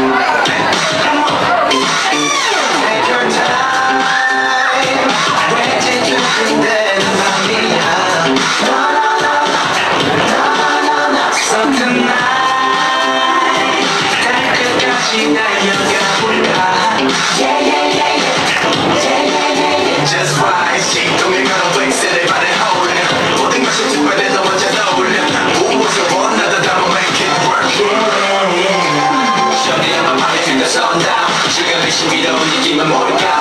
Just the morning.